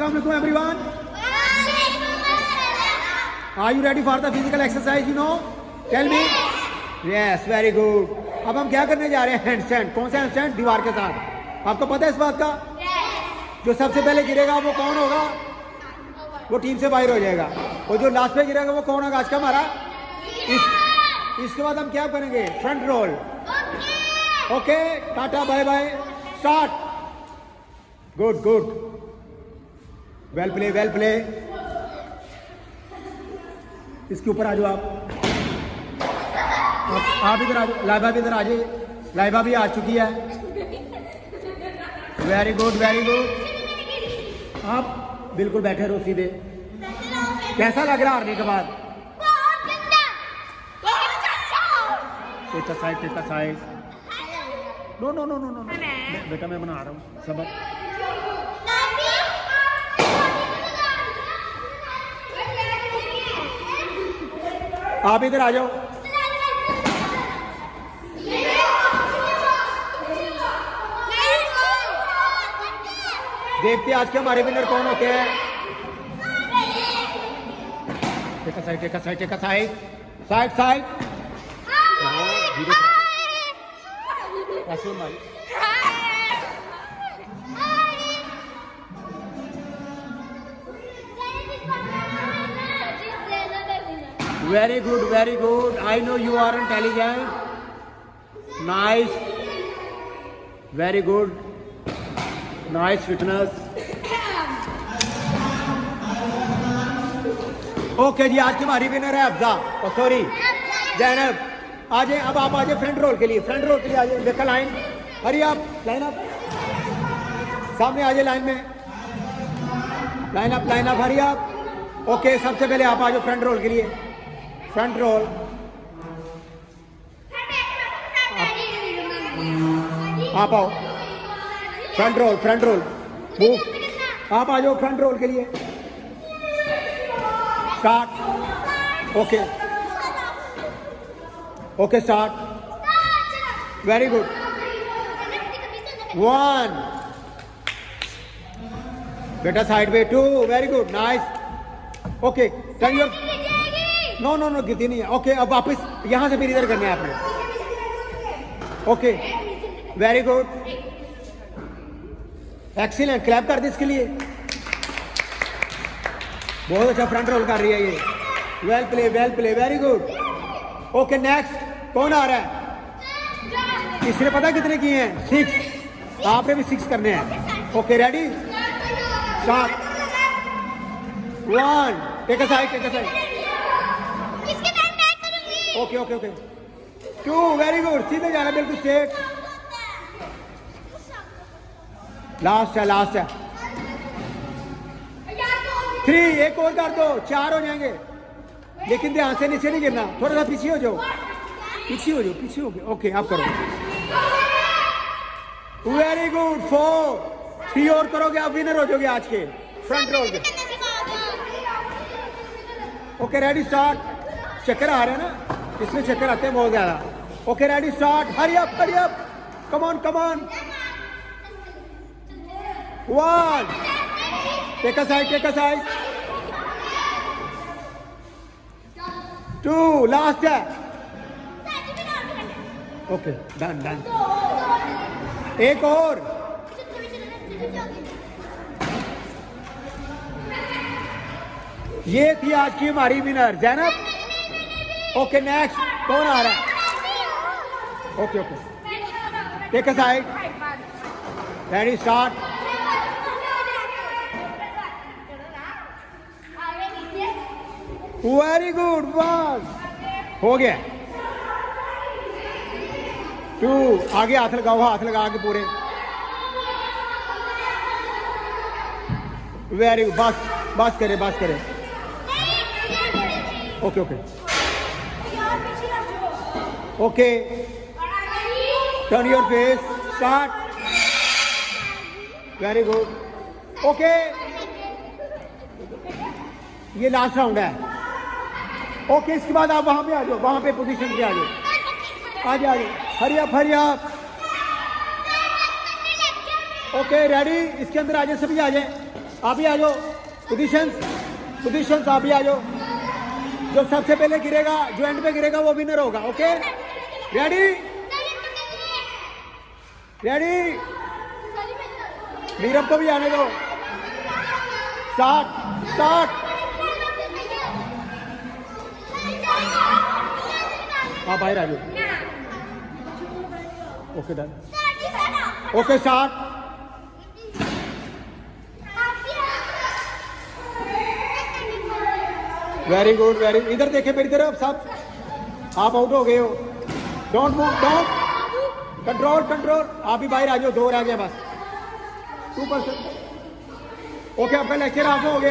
Assalamu alaikum everyone. Are you ready for the physical exercise? You know? Tell me. Yes, very good. अब हम क्या करने जा रहे हैं? हैंड स्टैंड कौन सा हैंड स्टैंड दीवार के साथ। आपको पता है इस बात का? जो सबसे पहले गिरेगा वो कौन होगा? वो टीम से बाहर हो जाएगा। और जो लास्ट पे गिरेगा वो कौन होगा? आज का हमारा? इस, इसके बाद हम क्या करेंगे? Front roll okay tata bye bye start good good well play well play इसके ऊपर आ जाओ आप। आप, इधर आ जाओ लाइबा भी इधर आ जाइए। लाइबा भी आ चुकी है। वेरी गुड वेरी गुड आप बिल्कुल बैठे रहो सीधे। कैसा लग रहा हारने के बाद? Side no no no no no बेटा मैं बना रहा हूँ। सबक आप इधर आ जाओ। देखते हैं आज के हमारे विनर कौन होते हैं। Take side take side take side side side ऐसे मारी very good very good I know you are intelligent nice very good nice fitness okay जी, आज तुम्हारी विनर है अफजा सॉरी जैनब आ जाए, अब आप आ जाए फ्रंट रोल के लिए। फ्रंट रोल के लिए आ जाए। देखा लाइन हरी आप लाइन अप सामने आ जाए लाइन में। Line up line up hurry up okay सबसे पहले आप आ जाओ फ्रंट रोल के लिए। फ्रंट रोल आप आओ। Front roll front roll move आप आ जाओ फ्रंट रोल के लिए। Start okay okay start very good one बेटा side way two very good nice okay turn your no no no गिरती नहीं है। ओके अब वापस यहाँ से फिर इधर करने आपने। Okay very good excellent clap कर दी इसके लिए। बहुत अच्छा फ्रंट रोल कर रही है ये। Well play well play very good okay next कौन आ रहा है? इसने पता कितने किए हैं? सिक्स आपने भी सिक्स करने हैं। ओके रेडी स्टार्ट वन एक side a side okay okay okay. Two very good सीधे जाना बिल्कुल स्ट्रेट लास्ट है लास्ट है। थ्री एक और कर दो। चार हो जाएँगे। लेकिन ध्यान से नीचे नहीं गिरना। थोड़ा सा पीछे हो जाओ। पीछे हो जाओ, पीछे हो गए। ओके आप करो। वेरी गुड फोर थ्री और करोगे आप विनर हो जाओगे आज के। फ्रंट रोल के ओके रेडी स्टार्ट चक्कर आ रहे हैं ना? इसमें चक्कर आते हैं बहुत ज़्यादा। Okay ready start hurry up hurry up come on come on one take a side take a side two last है ओके डन डन एक और ये थी आज की हमारी विनर जैनब ओके नेक्स्ट कौन आ रहा है? Okay okay take a side ready start very good बस. हो गया. टू आगे हाथ लगाओ, हाथ लगा के पूरे. वेरी गुड बस बस करे बस करे. Okay okay okay turn your face start very good okay ये लास्ट राउंड है. ओके okay, इसके बाद आप वहाँ पे आ जाओ. वहाँ पे पोजीशन पे आ जाओ. आ जाओ. Hurry up hurry up okay ready इसके अंदर आ जाए सभी आ जाए. आप ही आ जाओ. पोजिशन पोजिशन आप ही आ जाओ. जो सबसे पहले गिरेगा जो एंड पे गिरेगा वो विनर होगा ओके रेडी रेडी नीरव को भी आने दो। स्टार्ट स्टार्ट हाँ आ जाओ। Okay done okay start very good very इधर देखे मेरी तरफ़ सब आप आउट हो गए हो। Don't move don't control control आप भी बाहर आ जाओ, दो रह गया बस। टू परसेंट ओके आपका लेक्चर आप हो गया